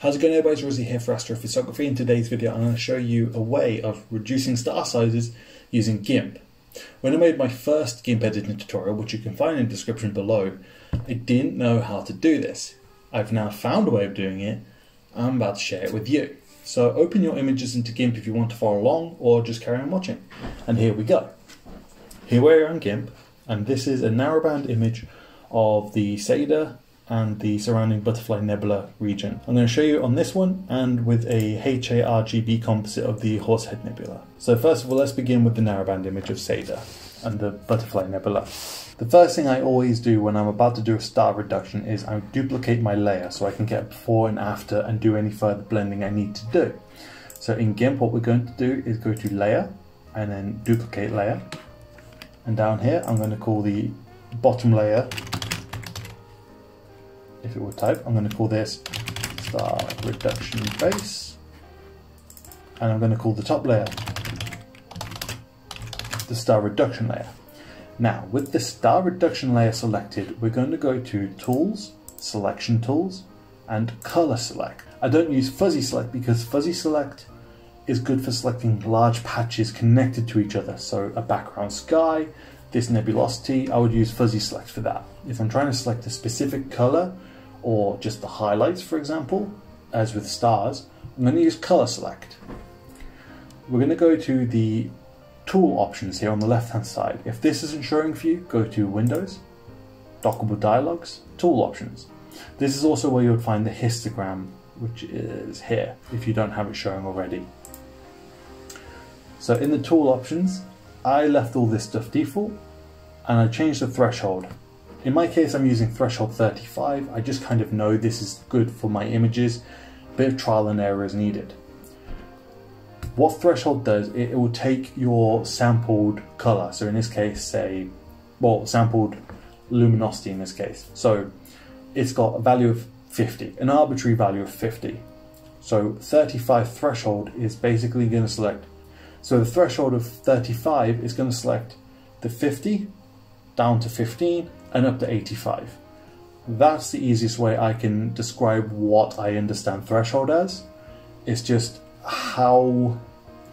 How's it going everybody? Rosie here for AstroFarsography. In today's video I'm going to show you a way of reducing star sizes using GIMP. When I made my first GIMP editing tutorial, which you can find in the description below, I didn't know how to do this. I've now found a way of doing it, I'm about to share it with you. So open your images into GIMP if you want to follow along or just carry on watching. And here we go. Here we are on GIMP, and this is a narrowband image of the Sadr and the surrounding Butterfly Nebula region. I'm going to show you on this one and with a HARGB composite of the Horsehead Nebula. So first of all, let's begin with the narrowband image of Sadr and the Butterfly Nebula. The first thing I always do when I'm about to do a star reduction is I duplicate my layer so I can get before and after and do any further blending I need to do. So in GIMP what we're going to do is go to layer and then duplicate layer and down here I'm going to call the bottom layer if it were type, I'm going to call this star reduction base. And I'm going to call the top layer the star reduction layer. Now, with the star reduction layer selected, we're going to go to Tools, Selection Tools, and Color Select. I don't use Fuzzy Select because Fuzzy Select is good for selecting large patches connected to each other. So a background sky, this nebulosity, I would use Fuzzy Select for that. If I'm trying to select a specific color, or just the highlights, for example, as with stars, I'm going to use color select. We're going to go to the tool options here on the left hand side. If this isn't showing for you, go to Windows, Dockable Dialogues, Tool Options. This is also where you would find the histogram, which is here, if you don't have it showing already. So in the tool options, I left all this stuff default and I changed the threshold in my case, I'm using threshold 35. I just kind of know this is good for my images. A bit of trial and error is needed. What threshold does, it, will take your sampled color. So in this case, say, well, sampled luminosity in this case. So it's got a value of 50, an arbitrary value of 50. So 35 threshold is basically going to select, so the threshold of 35 is going to select the 50 down to 15 and up to 85. That's the easiest way I can describe what I understand threshold as. It's just how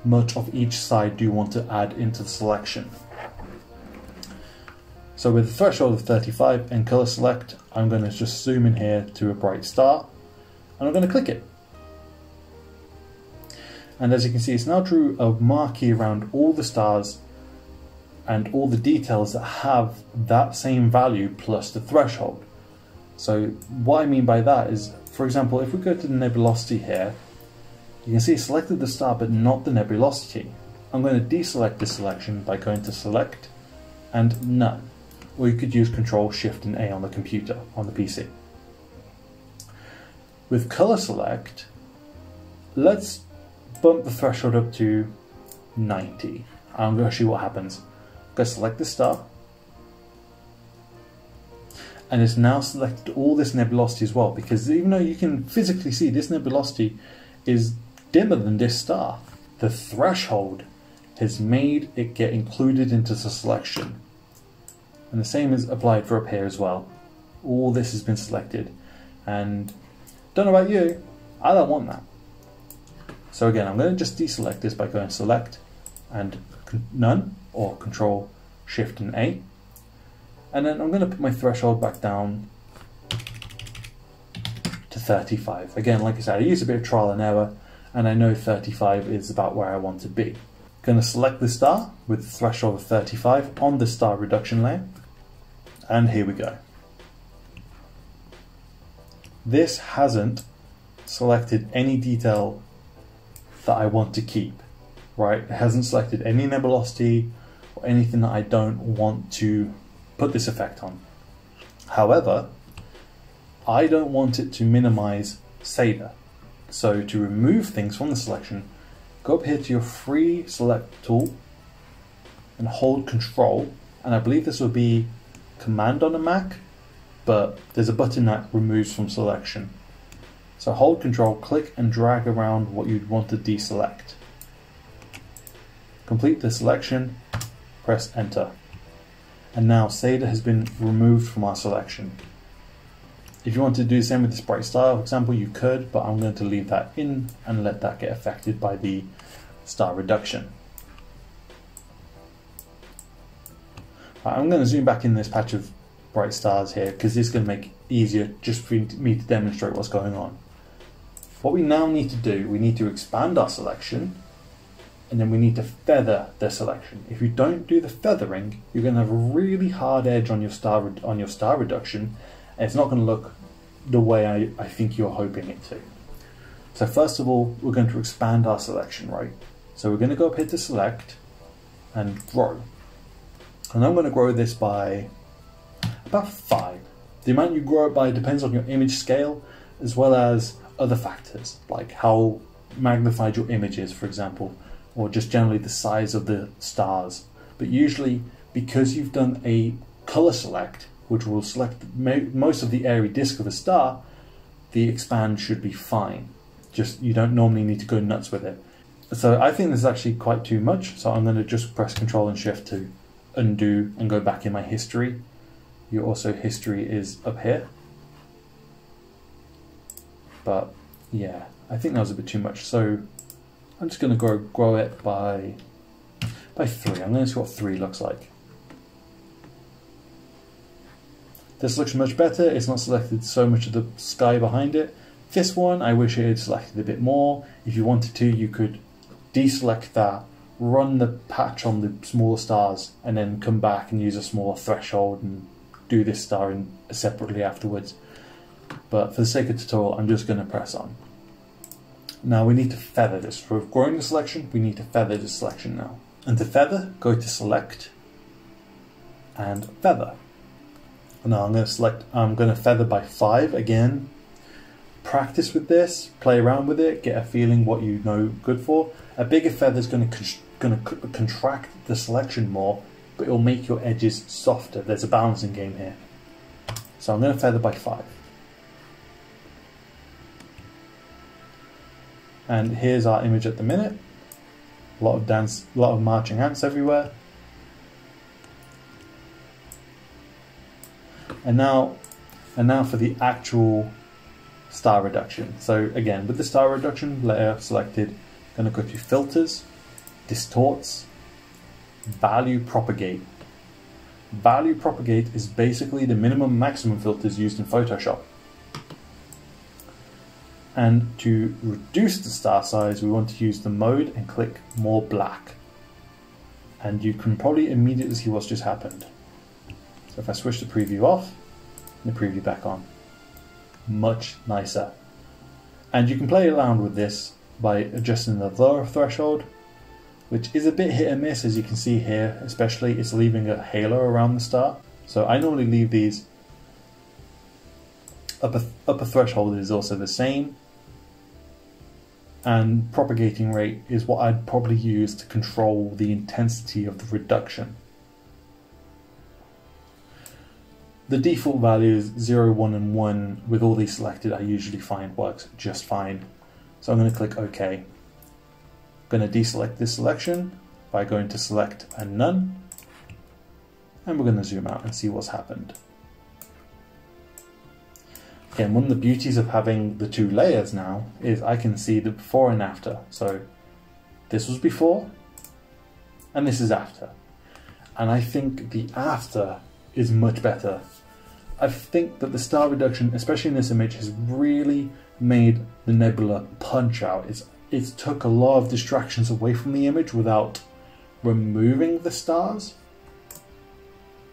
much of each side do you want to add into the selection. So with a threshold of 35 and color select, I'm going to just zoom in here to a bright star and I'm going to click it. And as you can see, it's now drew a marquee around all the stars and all the details that have that same value plus the threshold. So what I mean by that is, for example, if we go to the nebulosity here, you can see it selected the star but not the nebulosity. I'm going to deselect this selection by going to select and none. Or you could use Control Shift and A on the computer, on the PC. With color select, let's bump the threshold up to 90. I'm going to show you what happens. Go select the star. And it's now selected all this nebulosity as well, because even though you can physically see this nebulosity is dimmer than this star, the threshold has made it get included into the selection. And the same is applied for up here as well. All this has been selected. And don't know about you, I don't want that. So again, I'm going to just deselect this by going select and none or control shift and A. And then I'm going to put my threshold back down to 35. Again, like I said, I use a bit of trial and error and I know 35 is about where I want to be. Going to select the star with the threshold of 35 on the star reduction layer. And here we go. This hasn't selected any detail that I want to keep, right? It hasn't selected any nebulosity or anything that I don't want to put this effect on. However, I don't want it to minimize Sadr. So to remove things from the selection, go up here to your free select tool and hold control. And I believe this will be command on a Mac, but there's a button that removes from selection. So hold control, click and drag around what you'd want to deselect. Complete the selection, press enter. And now Sadr has been removed from our selection. If you want to do the same with the bright star, example, you could, but I'm going to leave that in and let that get affected by the star reduction. I'm going to zoom back in this patch of bright stars here because this is going to make it easier just for me to demonstrate what's going on. What we now need to do, we need to expand our selection and then we need to feather the selection. If you don't do the feathering, you're going to have a really hard edge on your star on your star reduction, and it's not going to look the way I, I think you're hoping it to. So first of all, we're going to expand our selection, right? So we're going to go up here to select and grow. And I'm going to grow this by about five. The amount you grow it by depends on your image scale as well as other factors like how magnified your image is, for example or just generally the size of the stars. But usually, because you've done a color select, which will select most of the airy disk of a star, the expand should be fine. Just you don't normally need to go nuts with it. So I think this is actually quite too much. So I'm going to just press Control and Shift to undo and go back in my history. Your also history is up here. But yeah, I think that was a bit too much. So I'm just going to grow, grow it by, by 3. I'm going to see what 3 looks like. This looks much better. It's not selected so much of the sky behind it. This one, I wish it had selected a bit more. If you wanted to, you could deselect that, run the patch on the smaller stars, and then come back and use a smaller threshold and do this star in, separately afterwards. But for the sake of tutorial, I'm just going to press on. Now we need to feather this. For growing the selection, we need to feather the selection now. And to feather, go to select and feather. And Now I'm going to select, I'm going to feather by five again. Practice with this, play around with it, get a feeling what you know good for. A bigger feather is going to, going to contract the selection more, but it will make your edges softer. There's a balancing game here. So I'm going to feather by five. And here's our image at the minute. A lot of dance, a lot of marching ants everywhere. And now, and now for the actual star reduction. So again, with the star reduction layer selected, going to go to filters, distorts, value propagate. Value propagate is basically the minimum maximum filters used in Photoshop. And to reduce the star size, we want to use the mode and click more black. And you can probably immediately see what's just happened. So if I switch the preview off, and the preview back on, much nicer. And you can play around with this by adjusting the blur threshold, which is a bit hit and miss as you can see here, especially it's leaving a halo around the star. So I normally leave these upper, upper threshold is also the same and propagating rate is what I'd probably use to control the intensity of the reduction. The default values 0, 1 and 1 with all these selected I usually find works just fine. So I'm going to click OK. I'm going to deselect this selection by going to select and none and we're going to zoom out and see what's happened. Again, one of the beauties of having the two layers now is I can see the before and after. So this was before and this is after. And I think the after is much better. I think that the star reduction, especially in this image, has really made the nebula punch out. It's it's took a lot of distractions away from the image without removing the stars.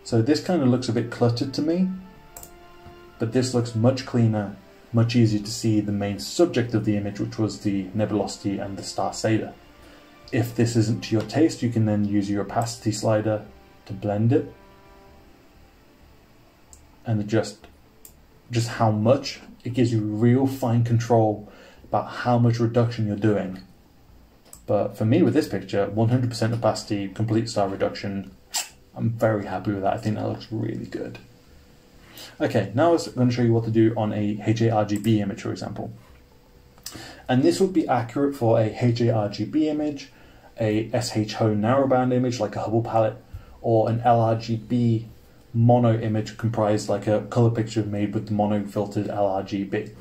So this kind of looks a bit cluttered to me but this looks much cleaner, much easier to see the main subject of the image, which was the nebulosity and the star Sadr. If this isn't to your taste, you can then use your opacity slider to blend it and adjust just how much. It gives you real fine control about how much reduction you're doing. But for me with this picture, 100% opacity, complete star reduction, I'm very happy with that. I think that looks really good. Okay, now I'm going to show you what to do on a HARGB image, for example. And this would be accurate for a HARGB image, a SHO narrowband image like a Hubble palette, or an LRGB mono image comprised like a color picture made with the mono filtered LRGB.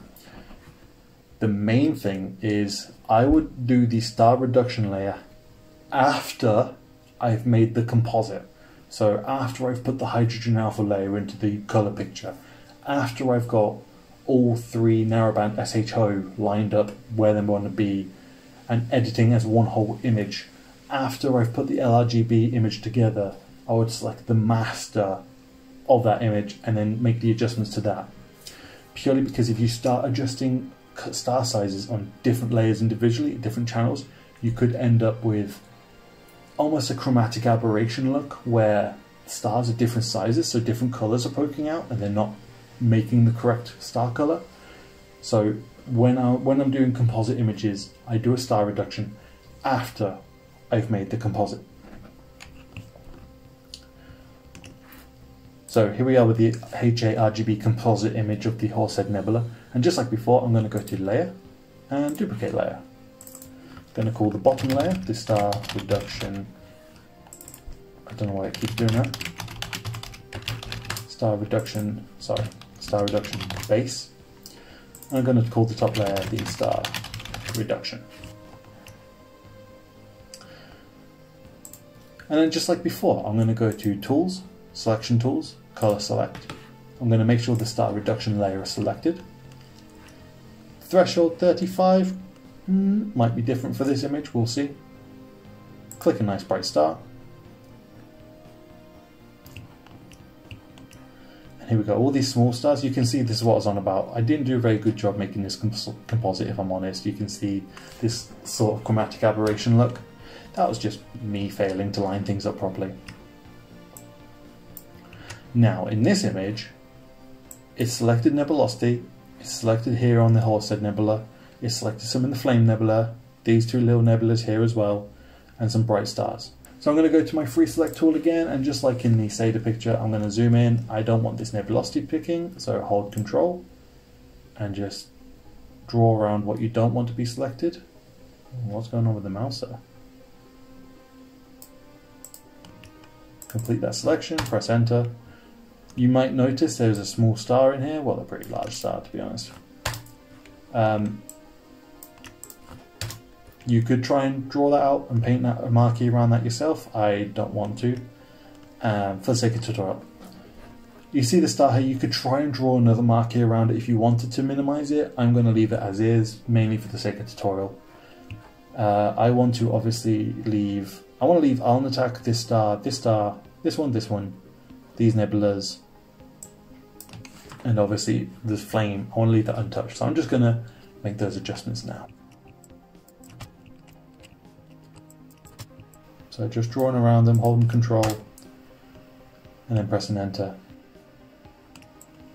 The main thing is I would do the star reduction layer after I've made the composite. So after I've put the hydrogen alpha layer into the color picture, after I've got all three narrowband SHO lined up where they want to be and editing as one whole image, after I've put the LRGB image together, I would select the master of that image and then make the adjustments to that. Purely because if you start adjusting star sizes on different layers individually, different channels, you could end up with almost a chromatic aberration look where stars are different sizes, so different colors are poking out and they're not making the correct star color. So when I when I'm doing composite images, I do a star reduction after I've made the composite. So here we are with the HA RGB composite image of the Horsehead Nebula. And just like before, I'm going to go to Layer and Duplicate Layer. Going to call the bottom layer the Star Reduction. I don't know why it keeps doing that. Star Reduction, sorry, Star Reduction Base. I'm going to call the top layer the Star Reduction. And then just like before, I'm going to go to Tools, Selection Tools, Color Select. I'm going to make sure the Star Reduction layer is selected. Threshold 35 mm, might be different for this image, we'll see. Click a nice bright star. And here we go, all these small stars, you can see this is what I was on about. I didn't do a very good job making this composite if I'm honest. You can see this sort of chromatic aberration look. That was just me failing to line things up properly. Now, in this image, it's selected nebulosity, it's selected here on the Horsehead Nebula, it's selected some in the Flame Nebula, these two little nebulas here as well, and some bright stars. So I'm going to go to my free select tool again, and just like in the Sadr picture, I'm going to zoom in. I don't want this nebulosity picking, so hold control, and just draw around what you don't want to be selected. What's going on with the mouse there? complete that selection, press enter. You might notice there's a small star in here, well a pretty large star to be honest. Um, you could try and draw that out and paint that a marquee around that yourself. I don't want to, um, for the sake of tutorial. You see the star here, you could try and draw another marquee around it if you wanted to minimize it. I'm going to leave it as is, mainly for the sake of tutorial. Uh, I want to obviously leave I want to leave Alnitak, this star, this star, this one, this one, these nebulas, and obviously this flame. I want to leave that untouched. So I'm just going to make those adjustments now. So just drawing around them, holding control, and then pressing enter.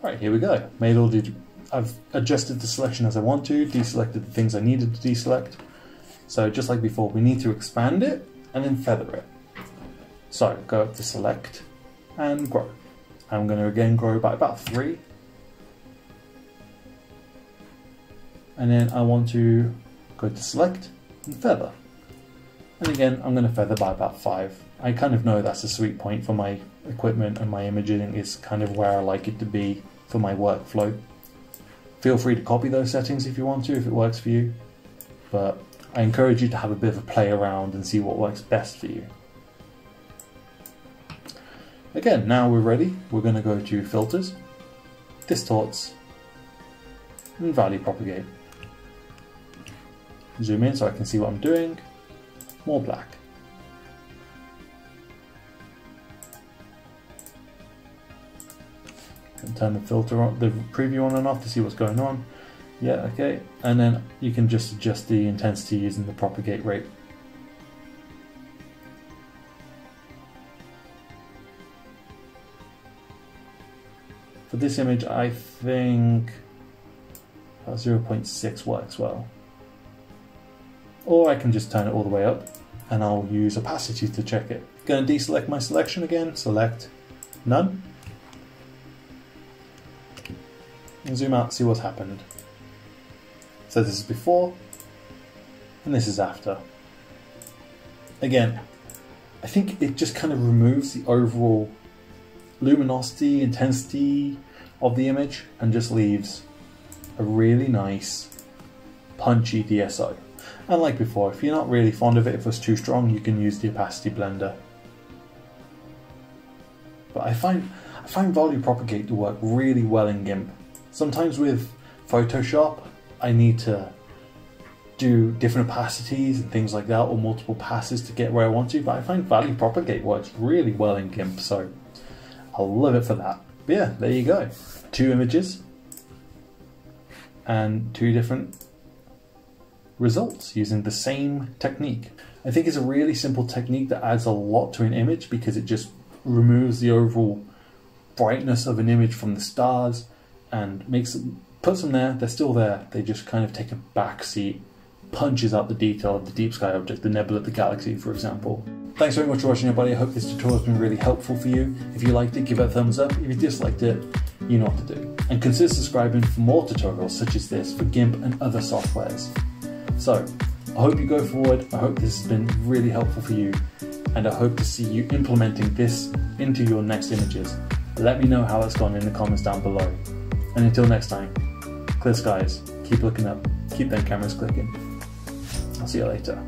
Right, here we go. Made all the, I've adjusted the selection as I want to, deselected the things I needed to deselect. So just like before, we need to expand it and then feather it. So go up to select and grow. I'm going to again grow by about three. And then I want to go to select and feather. And again, I'm going to feather by about five. I kind of know that's a sweet point for my equipment and my imaging is kind of where I like it to be for my workflow. Feel free to copy those settings if you want to, if it works for you. But I encourage you to have a bit of a play around and see what works best for you. Again, now we're ready, we're going to go to Filters, Distorts, and Value Propagate. Zoom in so I can see what I'm doing, more black. Turn the filter on, the preview on and off to see what's going on. Yeah, okay. And then you can just adjust the intensity using the propagate rate. For this image, I think uh, 0.6 works well. Or I can just turn it all the way up and I'll use opacity to check it. Going to deselect my selection again, select none. And zoom out, see what's happened. So this is before, and this is after. Again, I think it just kind of removes the overall luminosity, intensity of the image and just leaves a really nice punchy DSO. And like before, if you're not really fond of it, if it's too strong, you can use the opacity blender. But I find I find Value Propagate to work really well in GIMP. Sometimes with Photoshop, I need to do different opacities and things like that, or multiple passes to get where I want to. But I find Value Propagate works really well in GIMP, so I'll love it for that. But yeah, there you go. Two images and two different results using the same technique. I think it's a really simple technique that adds a lot to an image because it just removes the overall brightness of an image from the stars and makes puts them there, they're still there, they just kind of take a back seat, punches out the detail of the deep sky object, the nebula, of the galaxy, for example. Thanks very much for watching everybody, I hope this tutorial has been really helpful for you. If you liked it, give it a thumbs up. If you disliked it, you know what to do. And consider subscribing for more tutorials such as this for GIMP and other softwares. So, I hope you go forward, I hope this has been really helpful for you, and I hope to see you implementing this into your next images. Let me know how it's gone in the comments down below. And until next time, clear skies, keep looking up, keep them cameras clicking. I'll see you later.